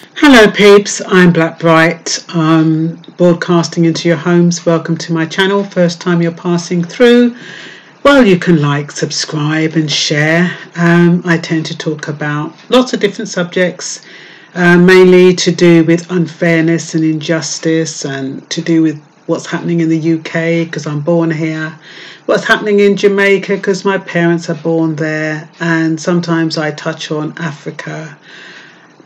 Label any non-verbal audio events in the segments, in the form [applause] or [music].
Hello peeps, I'm Black Bright, um, broadcasting into your homes. Welcome to my channel. First time you're passing through, well, you can like, subscribe, and share. Um, I tend to talk about lots of different subjects, uh, mainly to do with unfairness and injustice, and to do with what's happening in the UK because I'm born here, what's happening in Jamaica because my parents are born there, and sometimes I touch on Africa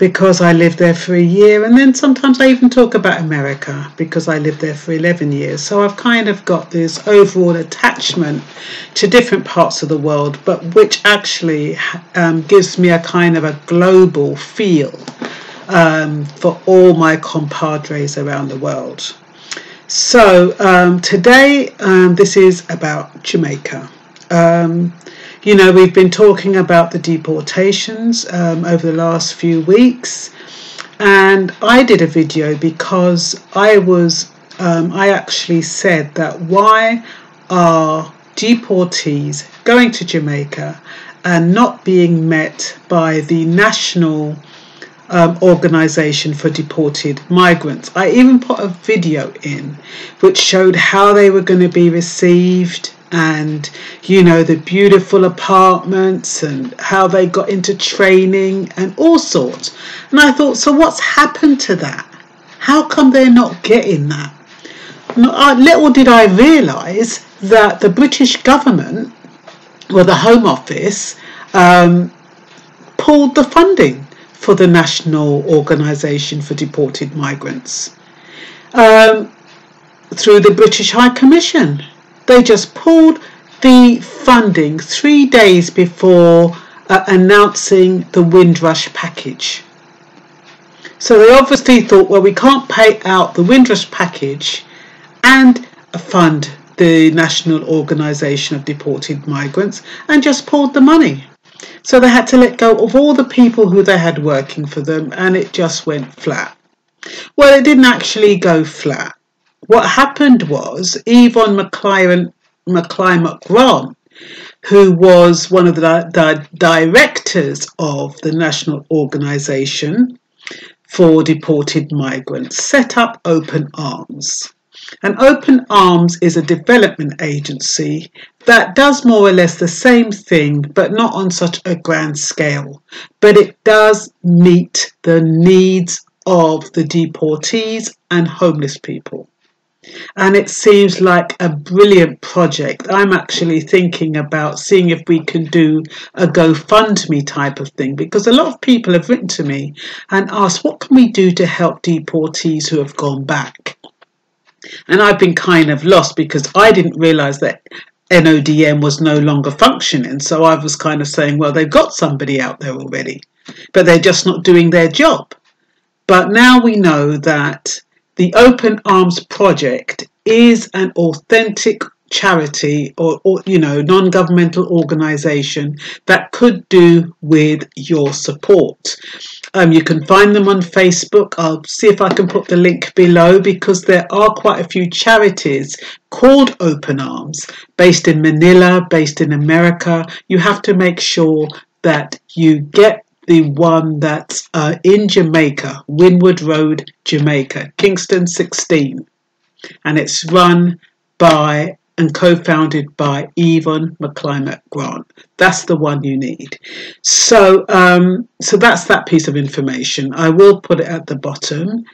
because I lived there for a year, and then sometimes I even talk about America because I lived there for 11 years. So I've kind of got this overall attachment to different parts of the world, but which actually um, gives me a kind of a global feel um, for all my compadres around the world. So um, today, um, this is about Jamaica. Um, you know, we've been talking about the deportations um, over the last few weeks, and I did a video because I was, um, I actually said that why are deportees going to Jamaica and not being met by the national um, organization for deported migrants. I even put a video in which showed how they were going to be received and you know the beautiful apartments and how they got into training and all sorts. And i thought so what's happened to that? How come they're not getting that? Little did i realize that the british government well the home office um, pulled the funding for the national organization for deported migrants um, through the british high commission they just pulled the funding three days before uh, announcing the Windrush package. So they obviously thought, well, we can't pay out the Windrush package and fund the National Organisation of Deported Migrants and just pulled the money. So they had to let go of all the people who they had working for them and it just went flat. Well, it didn't actually go flat what happened was Yvonne McClymont, McClymont Grant, who was one of the, the directors of the National Organization for Deported Migrants, set up Open Arms. And Open Arms is a development agency that does more or less the same thing, but not on such a grand scale. But it does meet the needs of the deportees and homeless people and it seems like a brilliant project. I'm actually thinking about seeing if we can do a GoFundMe type of thing because a lot of people have written to me and asked, What can we do to help deportees who have gone back? And I've been kind of lost because I didn't realize that NODM was no longer functioning. So I was kind of saying, Well, they've got somebody out there already, but they're just not doing their job. But now we know that the Open Arms Project is an authentic charity or, or, you know non-governmental organization that could do with your support. Um, you can find them on facebook. I'll see if i can put the link below because there are quite a few charities called open arms based in manila based in america. You have to make sure that you get the one that's uh, in Jamaica, Windward Road, Jamaica, Kingston 16. And it's run by and co-founded by Yvonne McClymont Grant. That's the one you need. So, um, so that's that piece of information. I will put it at the bottom.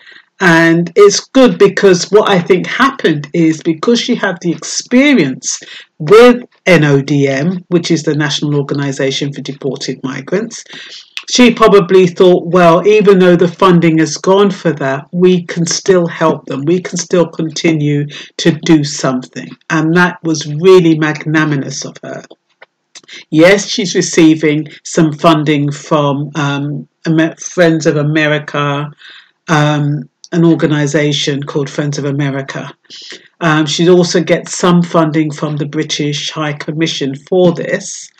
And it's good because what I think happened is because she had the experience with NODM, which is the National Organization for Deported Migrants, she probably thought, well, even though the funding has gone for that, we can still help them. We can still continue to do something. And that was really magnanimous of her. Yes, she's receiving some funding from um, Friends of America, um, an organization called Friends of America. Um, she also gets some funding from the British High Commission for this.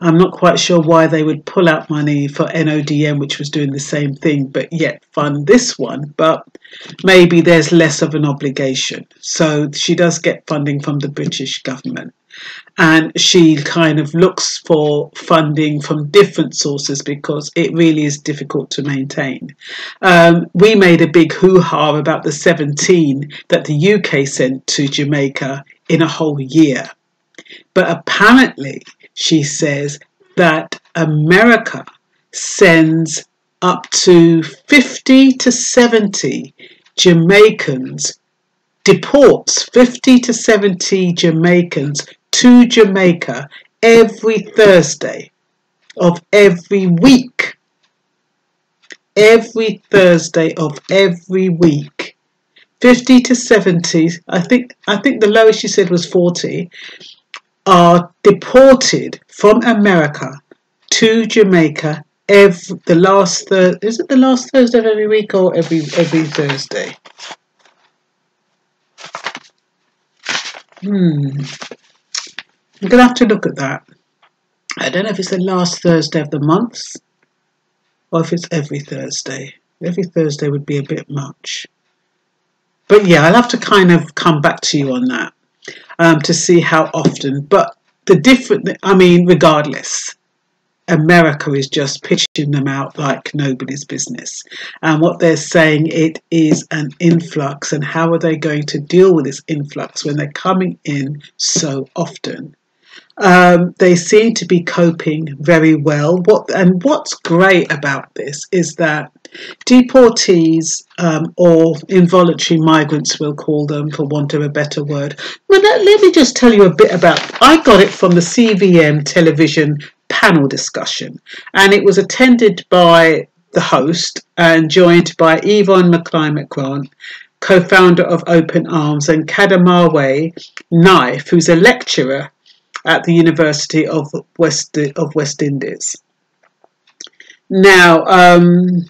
I'm not quite sure why they would pull out money for NODM, which was doing the same thing, but yet fund this one. But maybe there's less of an obligation. So she does get funding from the British government. And she kind of looks for funding from different sources because it really is difficult to maintain. Um, we made a big hoo ha about the 17 that the UK sent to Jamaica in a whole year. But apparently, she says that America sends up to 50 to 70 Jamaicans, deports 50 to 70 Jamaicans to Jamaica every Thursday of every week. Every Thursday of every week. 50 to 70, I think I think the lowest she said was 40, are deported from America to Jamaica every the last thir- is it the last Thursday of every week or every every Thursday? Hmm. I'm gonna have to look at that. I don't know if it's the last Thursday of the month or if it's every Thursday. Every Thursday would be a bit much. But yeah, I'll have to kind of come back to you on that um, to see how often. But the different, I mean, regardless, America is just pitching them out like nobody's business. And what they're saying it is an influx and how are they going to deal with this influx when they're coming in so often? Um, they seem to be coping very well. What and what's great about this is that deportees um, or involuntary migrants, we'll call them for want of a better word. Well, let, let me just tell you a bit about. I got it from the CVM television panel discussion, and it was attended by the host and joined by Yvonne McClymont Grant, co-founder of Open Arms, and Kadamawa K'nife, who's a lecturer at the University of West of West Indies. Now, um,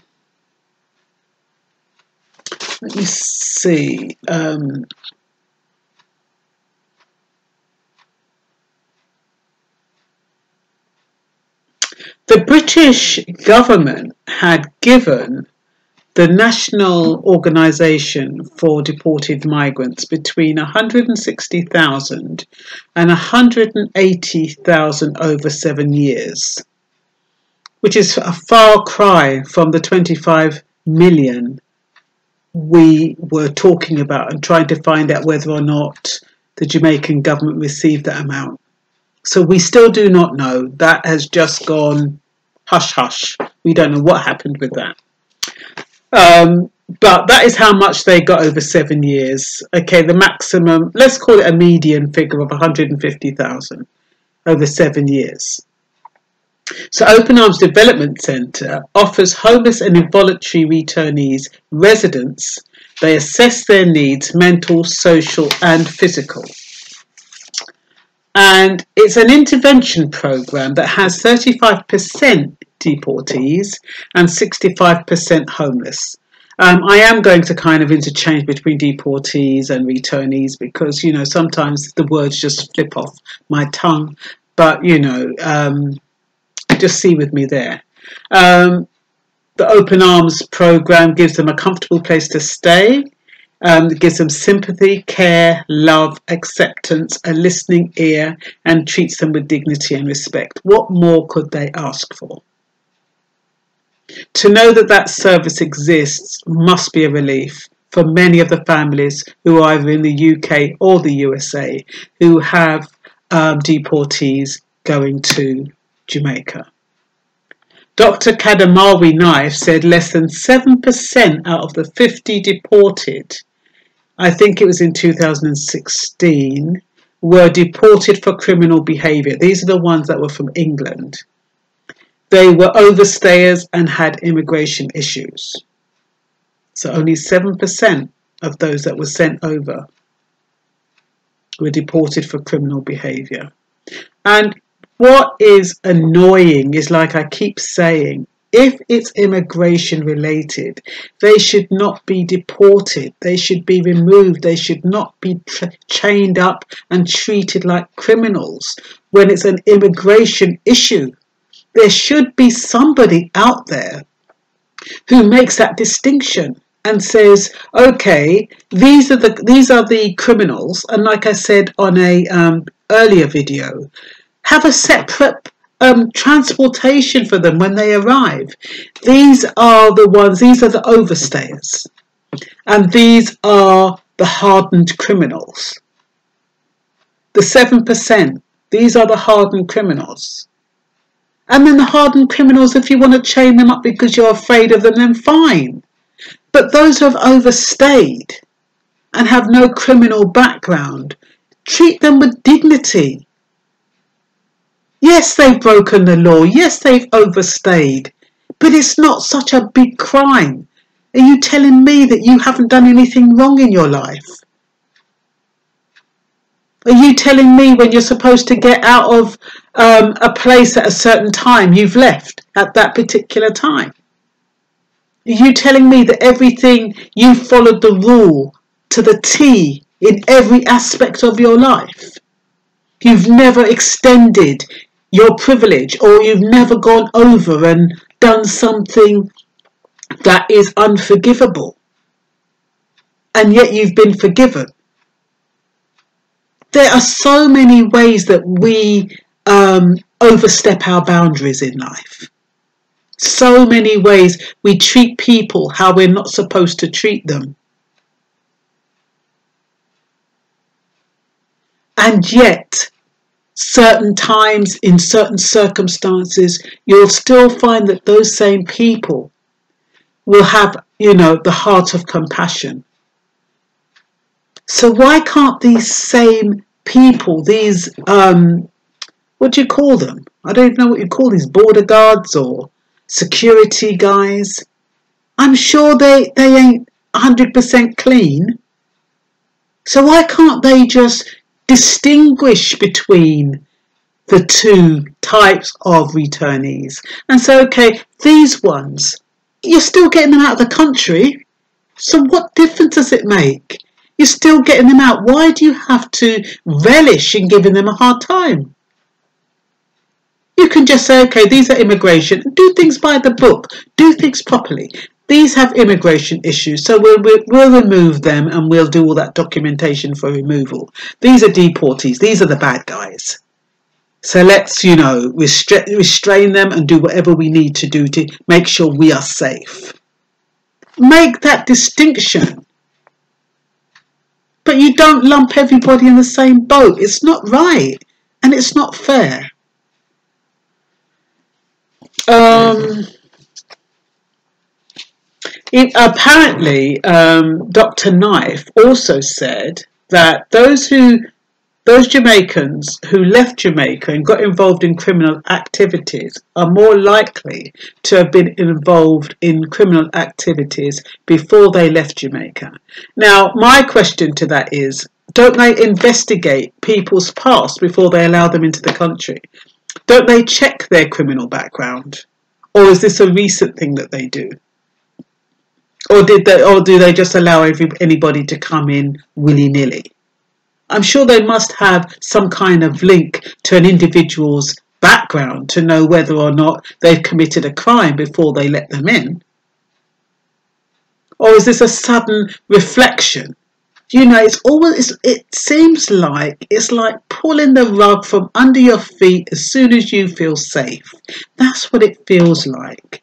let me see. Um, the British government had given the National Organization for Deported Migrants between 160,000 and 180,000 over seven years, which is a far cry from the 25 million we were talking about and trying to find out whether or not the Jamaican government received that amount. So we still do not know. That has just gone hush hush. We don't know what happened with that. Um, but that is how much they got over seven years. Okay, the maximum, let's call it a median figure of 150,000 over seven years. So Open Arms Development Centre offers homeless and involuntary returnees residence. They assess their needs, mental, social and physical. And it's an intervention program that has 35% deportees and 65% homeless. Um, I am going to kind of interchange between deportees and returnees because, you know, sometimes the words just flip off my tongue. But, you know, um, just see with me there. Um, the Open Arms program gives them a comfortable place to stay. Um, gives them sympathy, care, love, acceptance, a listening ear, and treats them with dignity and respect. What more could they ask for? To know that that service exists must be a relief for many of the families who are either in the UK or the USA who have um, deportees going to Jamaica. Dr. Kadamawa K'nife said less than 7% out of the 50 deported, I think it was in 2016, were deported for criminal behaviour. These are the ones that were from England. They were overstayers and had immigration issues. So only 7% of those that were sent over were deported for criminal behaviour. And what is annoying is like I keep saying, if it's immigration related, they should not be deported. They should be removed. They should not be chained up and treated like criminals when it's an immigration issue there should be somebody out there who makes that distinction and says, okay, these are the these are the criminals, and like I said on a um, earlier video, have a separate um, transportation for them when they arrive. These are the ones, these are the overstayers. And these are the hardened criminals. The 7%, these are the hardened criminals. And then the hardened criminals, if you want to chain them up because you're afraid of them, then fine. But those who have overstayed and have no criminal background, treat them with dignity. Yes, they've broken the law. Yes, they've overstayed. But it's not such a big crime. Are you telling me that you haven't done anything wrong in your life? Are you telling me when you're supposed to get out of um, a place at a certain time, you've left at that particular time? Are you telling me that everything you followed the rule to the T in every aspect of your life? You've never extended your privilege or you've never gone over and done something that is unforgivable. And yet you've been forgiven. There are so many ways that we um, overstep our boundaries in life. So many ways we treat people how we're not supposed to treat them. And yet, certain times, in certain circumstances, you'll still find that those same people will have, you know, the heart of compassion. So why can't these same people, these, um, what do you call them? I don't know what you call these border guards or security guys. I'm sure they, they ain't 100% clean. So why can't they just distinguish between the two types of returnees and say, okay, these ones, you're still getting them out of the country. So what difference does it make? You're still getting them out. Why do you have to relish in giving them a hard time? You can just say, okay, these are immigration. Do things by the book. Do things properly. These have immigration issues, so we'll, we'll, remove them and we'll do all that documentation for removal. These are deportees. These are the bad guys. So let's, you know, restra- restrain them and do whatever we need to do to make sure we are safe. Make that distinction. But you don't lump everybody in the same boat. It's not right and it's not fair. Um, apparently, um, Dr. K'nife also said that those who those Jamaicans who left Jamaica and got involved in criminal activities are more likely to have been involved in criminal activities before they left Jamaica. Now, my question to that is don't they investigate people's past before they allow them into the country? Don't they check their criminal background? Or is this a recent thing that they do? Or did they or do they just allow every, anybody to come in willy-nilly? I'm sure they must have some kind of link to an individual's background to know whether or not they've committed a crime before they let them in. Or is this a sudden reflection? You know, it's always, it seems like it's like pulling the rug from under your feet as soon as you feel safe. That's what it feels like.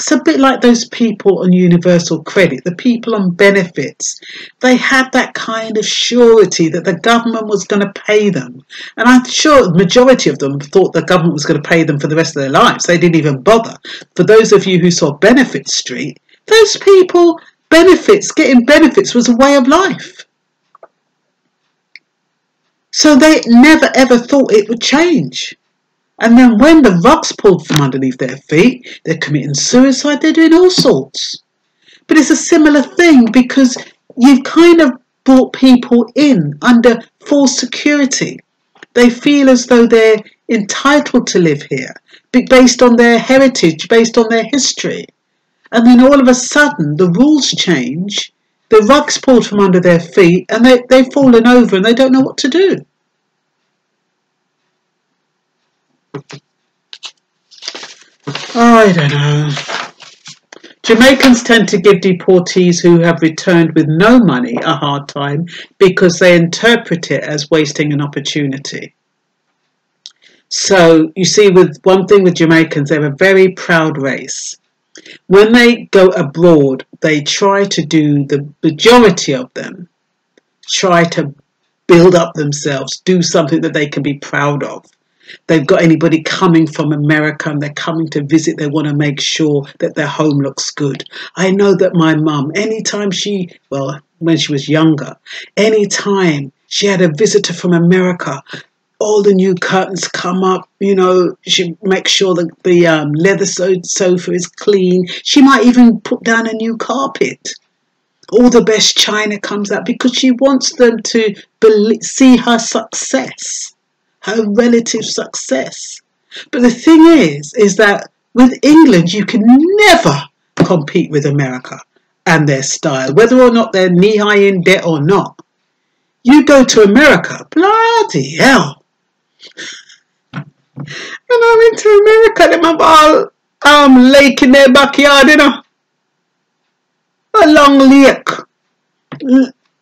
It's a bit like those people on universal credit, the people on benefits. They had that kind of surety that the government was going to pay them. And I'm sure the majority of them thought the government was going to pay them for the rest of their lives. They didn't even bother. For those of you who saw Benefit Street, those people, benefits, getting benefits was a way of life. So they never ever thought it would change. And then when the rug's pulled from underneath their feet, they're committing suicide, they're doing all sorts. But it's a similar thing because you've kind of brought people in under false security. They feel as though they're entitled to live here based on their heritage, based on their history. And then all of a sudden the rules change, the rug's pulled from under their feet, and they, they've fallen over and they don't know what to do. I don't know. Jamaicans tend to give deportees who have returned with no money a hard time because they interpret it as wasting an opportunity. So you see, with one thing with Jamaicans, they're a very proud race. When they go abroad, they try to do the majority of them try to build up themselves, do something that they can be proud of. They've got anybody coming from America and they're coming to visit, they want to make sure that their home looks good. I know that my mum, anytime she, well, when she was younger, anytime she had a visitor from America, all the new curtains come up. You know, she makes sure that the um, leather so- sofa is clean. She might even put down a new carpet. All the best china comes out because she wants them to see her success, her relative success. But the thing is, is that with England, you can never compete with America and their style, whether or not they're knee high in debt or not. You go to America, bloody hell when I went to America, them have all um, lake in their backyard, you know. A long lake.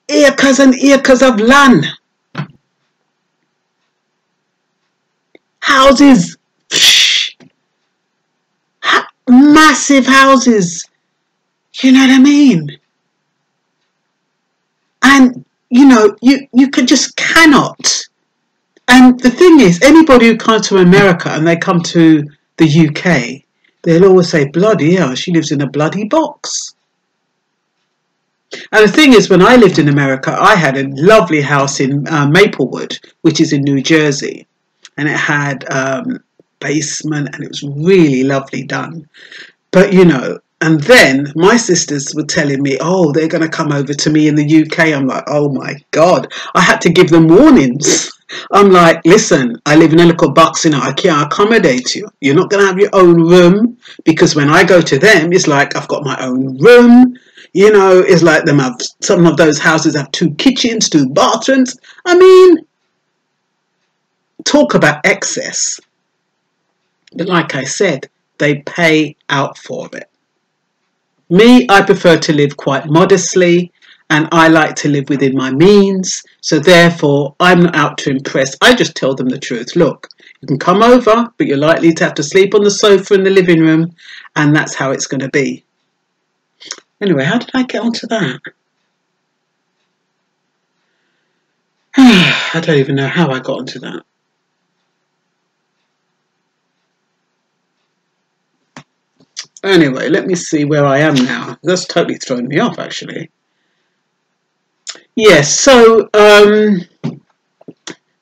Acres and acres of land. Houses. massive houses. You know what I mean? And, you know, you, you could just cannot and the thing is, anybody who comes to America and they come to the UK, they'll always say, bloody hell, she lives in a bloody box. And the thing is, when I lived in America, I had a lovely house in uh, Maplewood, which is in New Jersey. And it had um, basement and it was really lovely done. But, you know, and then my sisters were telling me, oh, they're going to come over to me in the UK. I'm like, oh my God. I had to give them warnings. [laughs] I'm like, listen, I live in a little box, you know, I can't accommodate you. You're not going to have your own room because when I go to them, it's like I've got my own room. You know, it's like them have some of those houses have two kitchens, two bathrooms. I mean, talk about excess. But like I said, they pay out for it. Me, I prefer to live quite modestly and I like to live within my means. So therefore, I'm not out to impress. I just tell them the truth. Look, you can come over, but you're likely to have to sleep on the sofa in the living room, and that's how it's going to be. Anyway, how did I get onto that? [sighs] I don't even know how I got onto that. Anyway, let me see where I am now. That's totally thrown me off, actually. Yes, so um,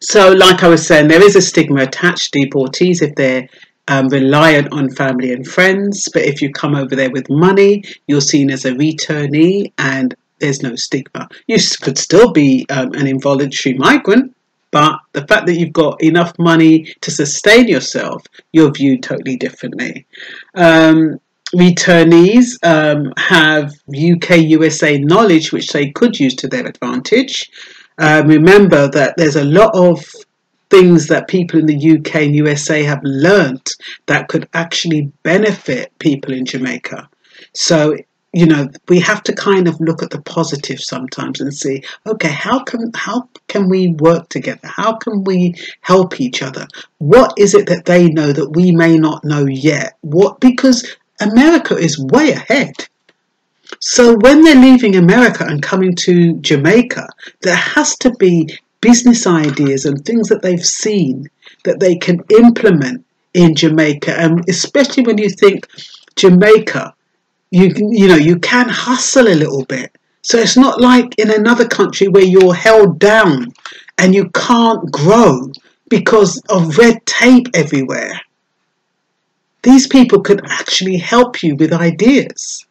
so like I was saying, there is a stigma attached to deportees if they're um, reliant on family and friends. But if you come over there with money, you're seen as a returnee, and there's no stigma. You could still be um, an involuntary migrant, but the fact that you've got enough money to sustain yourself, you're viewed totally differently. Um, returnees um, have UK USA knowledge which they could use to their advantage. Uh, remember that there's a lot of things that people in the UK and USA have learnt that could actually benefit people in Jamaica. So, you know, we have to kind of look at the positive sometimes and see, okay, how can how can we work together? How can we help each other? What is it that they know that we may not know yet? What because America is way ahead. So when they're leaving America and coming to Jamaica, there has to be business ideas and things that they've seen that they can implement in Jamaica. And especially when you think Jamaica, you you know, you can hustle a little bit. So it's not like in another country where you're held down and you can't grow because of red tape everywhere. These people could actually help you with ideas.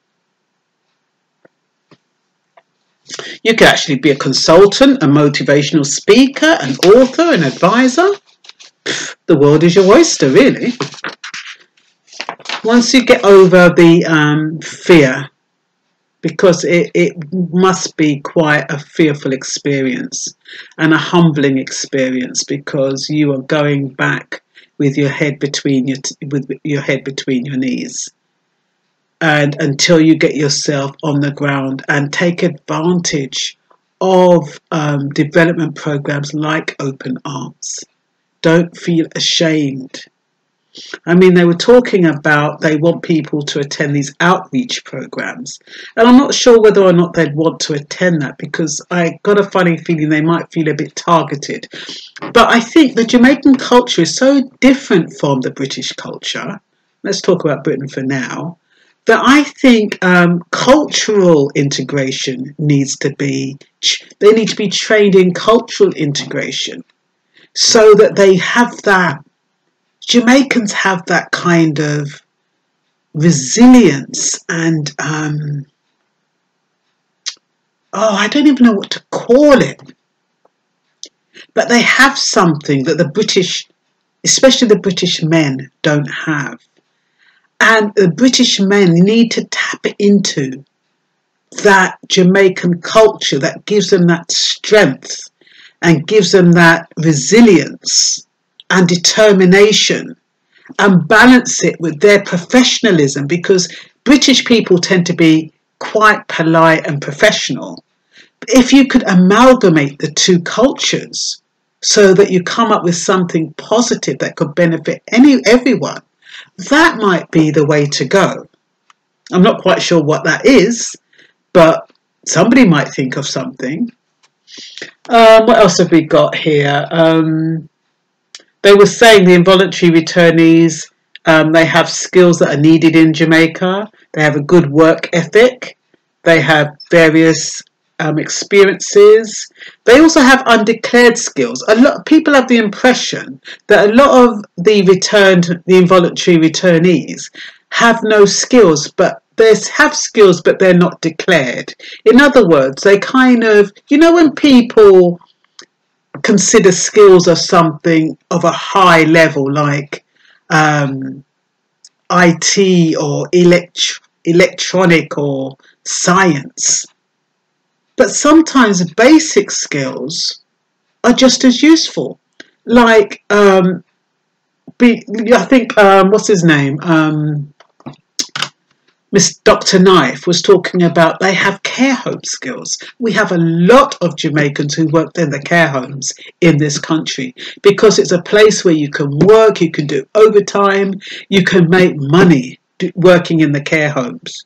You could actually be a consultant, a motivational speaker, an author, an advisor. The world is your oyster, really. Once you get over the um, fear, because it, it must be quite a fearful experience and a humbling experience because you are going back with your head between your with your head between your knees. and until you get yourself on the ground and take advantage of um, development programs like Open Arms. Don't feel ashamed. I mean, they were talking about they want people to attend these outreach programs. And I'm not sure whether or not they'd want to attend that because I got a funny feeling they might feel a bit targeted. But I think the Jamaican culture is so different from the British culture. Let's talk about Britain for now that I think um, cultural integration needs to be, they need to be trained in cultural integration so that they have that, Jamaicans have that kind of resilience and, um, oh, I don't even know what to call it. But they have something that the British, especially the British men, don't have and the British men need to tap into that Jamaican culture that gives them that strength and gives them that resilience and determination and balance it with their professionalism because British people tend to be quite polite and professional. If you could amalgamate the two cultures so that you come up with something positive that could benefit any everyone, that might be the way to go. I'm not quite sure what that is, but somebody might think of something. Um, what else have we got here? Um, they were saying the involuntary returnees, um, they have skills that are needed in Jamaica. They have a good work ethic. They have various um, experiences. They also have undeclared skills. A lot people have the impression that a lot of the returned, the involuntary returnees have no skills, but they have skills, but they're not declared. In other words, they kind of, you know, when people consider skills as something of a high level, like um, IT or elect- electronic or science but sometimes basic skills are just as useful. Like, um, be, I think, um, what's his name? Um, Miss Dr. K'nife was talking about they have care home skills. We have a lot of Jamaicans who work in the care homes in this country because it's a place where you can work, you can do overtime, you can make money working in the care homes.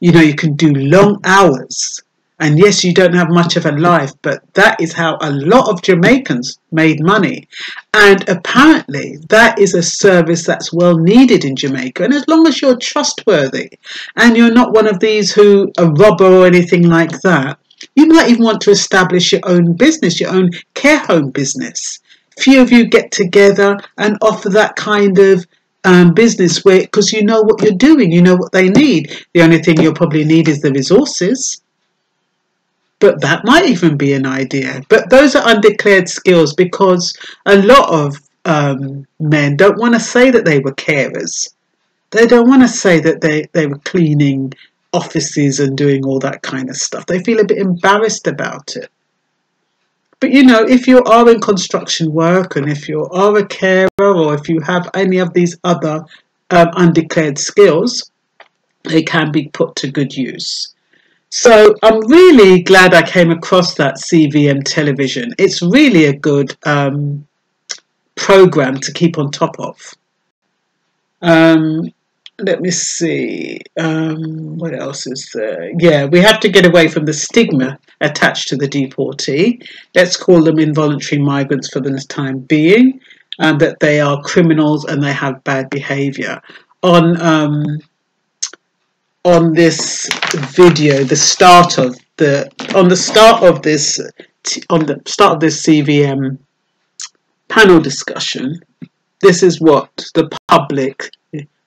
You know, you can do long hours and yes, you don't have much of a life, but that is how a lot of Jamaicans made money. And apparently, that is a service that's well needed in Jamaica. And as long as you're trustworthy and you're not one of these who a robber or anything like that, you might even want to establish your own business, your own care home business. Few of you get together and offer that kind of um, business where because you know what you're doing, you know what they need. The only thing you'll probably need is the resources but that might even be an idea. But those are undeclared skills because a lot of um, men don't want to say that they were carers. They don't want to say that they, they were cleaning offices and doing all that kind of stuff. They feel a bit embarrassed about it. But you know, if you are in construction work and if you are a carer or if you have any of these other um, undeclared skills, they can be put to good use. So I'm really glad I came across that CVM television. It's really a good um, program to keep on top of. Um, let me see. Um, what else is there? Yeah, we have to get away from the stigma attached to the deportee. Let's call them involuntary migrants for the time being, and that they are criminals and they have bad behaviour. On um, on this video, the start of the on the start of this on the start of this CVM panel discussion, this is what the public,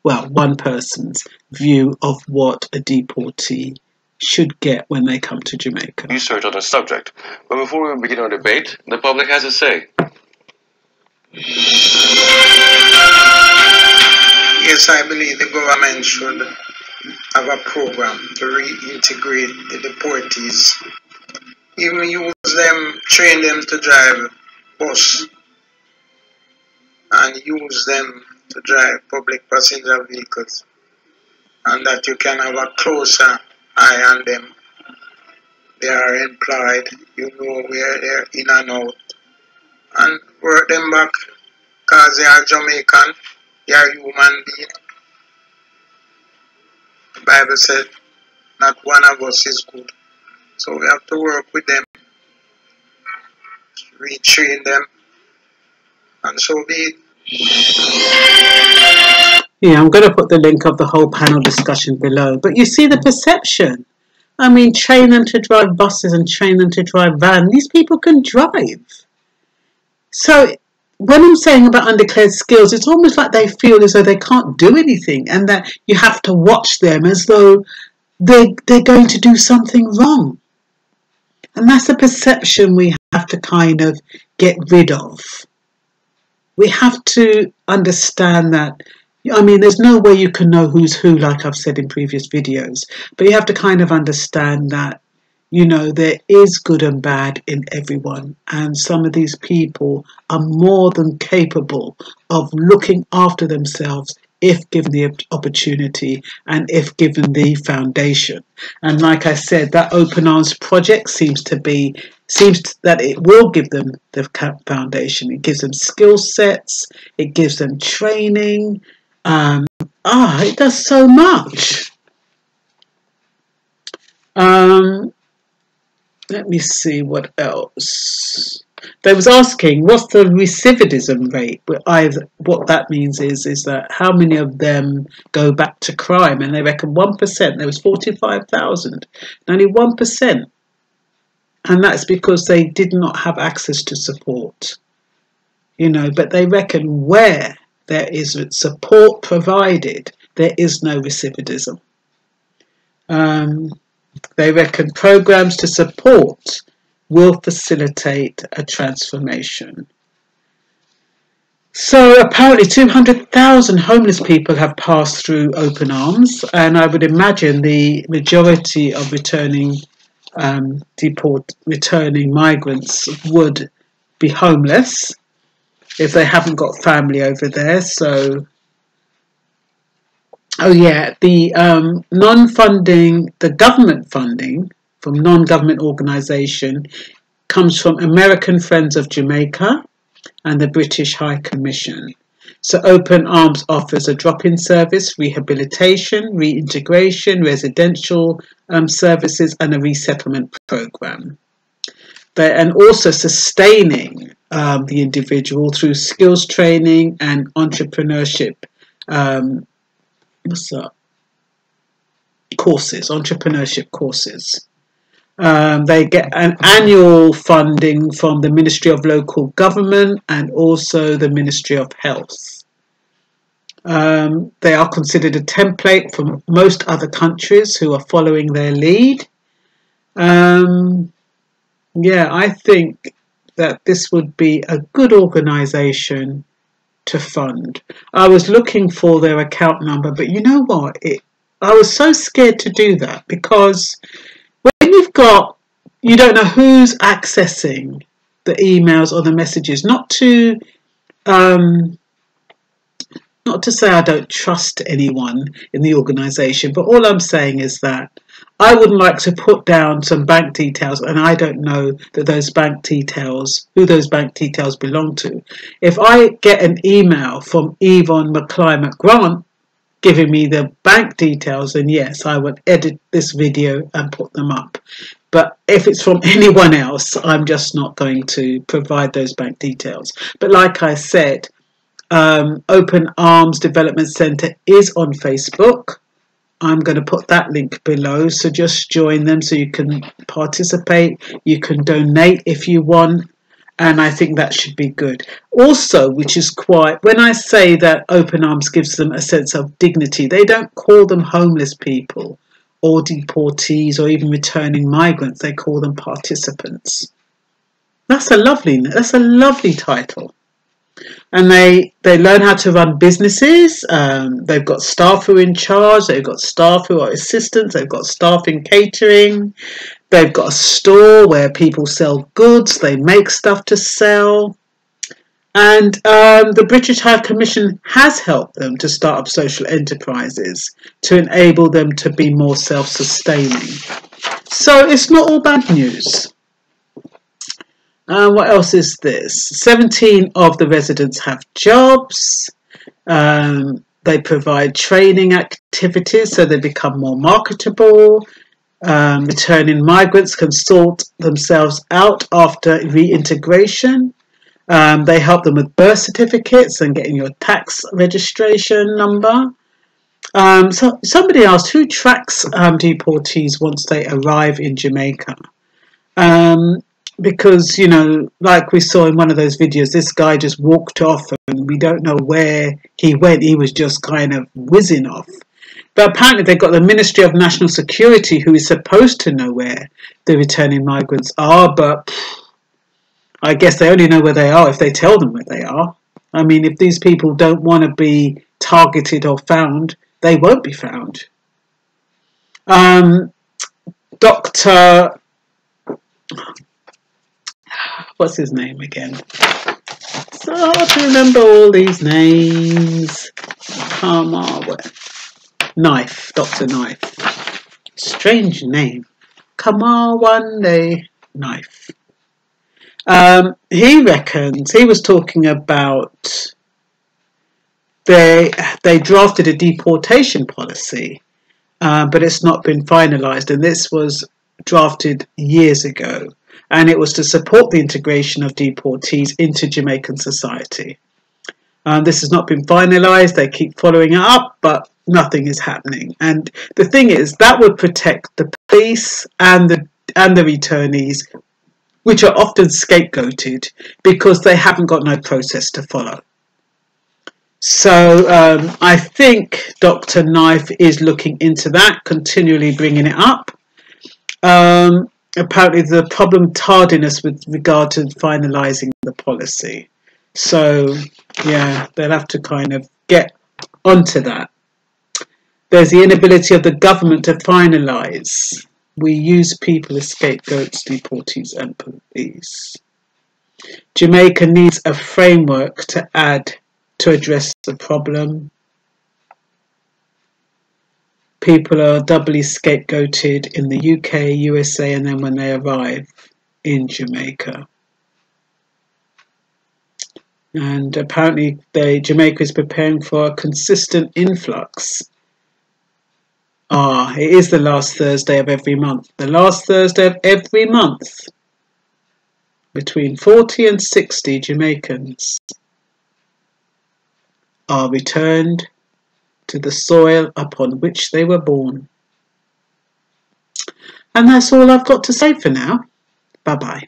well, one person's view of what a deportee should get when they come to Jamaica. Research on the subject. But before we begin our debate, the public has a say. Yes, I believe the government should have a program to reintegrate the deportees. Even use them, train them to drive bus and use them to drive public passenger vehicles. and that you can have a closer eye on them. They are employed, you know where they're in and out, and work them back because they are Jamaican, they are human being. Bible said, not one of us is good. So we have to work with them, retrain them, and so be it. Yeah, I'm going to put the link of the whole panel discussion below. But you see the perception. I mean, train them to drive buses and train them to drive vans. These people can drive. So when I'm saying about undeclared skills, it's almost like they feel as though they can't do anything and that you have to watch them as though they, they're going to do something wrong. And that's a perception we have to kind of get rid of. We have to understand that I mean, there's no way you can know who's who, like I've said in previous videos, but you have to kind of understand that, you know, there is good and bad in everyone, and some of these people are more than capable of looking after themselves if given the opportunity and if given the foundation. And like I said, that Open Arms project seems to be seems that it will give them the foundation. It gives them skill sets, it gives them training. Um, ah, it does so much. Um, let me see what else. They was asking what's the recidivism rate. Either what that means is is that how many of them go back to crime, and they reckon one percent. There was forty five thousand, only one percent, and that's because they did not have access to support. You know, but they reckon where there is support provided, there is no recidivism. Um, they reckon programs to support will facilitate a transformation. So apparently 200,000 homeless people have passed through Open Arms, and I would imagine the majority of returning um, deport returning migrants would be homeless if they haven't got family over there. So, oh yeah, the um, non-funding, the government funding from non-government organisation comes from American Friends of Jamaica and the British High Commission. So Open Arms offers a drop-in service, rehabilitation, reintegration, residential um, services and a resettlement program. and also sustaining um, the individual through skills training and entrepreneurship. Um, what's that? Courses, entrepreneurship courses. Um, they get an annual funding from the Ministry of Local Government and also the Ministry of Health. Um, they are considered a template for most other countries who are following their lead. Um, yeah, I think that this would be a good organisation to fund. I was looking for their account number, but you know what? It, I was so scared to do that because when you've got, you don't know who's accessing the emails or the messages, not to, um, not to say I don't trust anyone in the organisation, but all I'm saying is that I would like to put down some bank details and I don't know that those bank details, who those bank details belong to. If I get an email from Yvonne McClymont Grant giving me the bank details, then yes, I would edit this video and put them up. But if it's from [laughs] anyone else, I'm just not going to provide those bank details. But like I said, um, Open Arms Development Centre is on Facebook. I'm going to put that link below. So just join them so you can participate. You can donate if you want. And I think that should be good. Also, which is quite, when I say that Open Arms gives them a sense of dignity, they don't call them homeless people or deportees or even returning migrants. They call them participants. That's a lovely, that's a lovely title and they they learn how to run businesses. Um, they've got staff who are in charge. They've got staff who are assistants. They've got staff in catering. They've got a store where people sell goods. They make stuff to sell. And um, the British High Commission has helped them to start up social enterprises to enable them to be more self sustaining. So it's not all bad news. Uh, what else is this? 17 of the residents have jobs. Um, they provide training activities so they become more marketable. Um, returning migrants can sort themselves out after reintegration. Um, they help them with birth certificates and getting your tax registration number. Um, so somebody asked who tracks um, deportees once they arrive in Jamaica. Um, because you know, like we saw in one of those videos, this guy just walked off, and we don't know where he went. He was just kind of whizzing off. But apparently, they've got the Ministry of National Security, who is supposed to know where the returning migrants are, but I guess they only know where they are if they tell them where they are. I mean, if these people don't want to be targeted or found, they won't be found. Um, Dr. What's his name again? So hard to remember all these names. On. K'nife, Dr. K'nife. Strange name. On, one day. K'nife. Um, he reckons he was talking about they they drafted a deportation policy, uh, but it's not been finalised, and this was drafted years ago, and it was to support the integration of deportees into Jamaican society. Um, this has not been finalised. They keep following it up, but nothing is happening. And the thing is, that would protect the police and the and the returnees which are often scapegoated because they haven't got no process to follow. So um, I think Dr. K'nife is looking into that, continually bringing it up. Um, apparently, the problem tardiness with regard to finalising the policy. So yeah, they'll have to kind of get onto that. There's the inability of the government to finalise we use people as scapegoats, deportees, and police. Jamaica needs a framework to add to address the problem. People are doubly scapegoated in the UK, USA, and then when they arrive in Jamaica. And apparently, they, Jamaica is preparing for a consistent influx Ah, it is the last Thursday of every month. The last Thursday of every month. Between 40 and 60 Jamaicans are returned to the soil upon which they were born. And that's all I've got to say for now. Bye bye.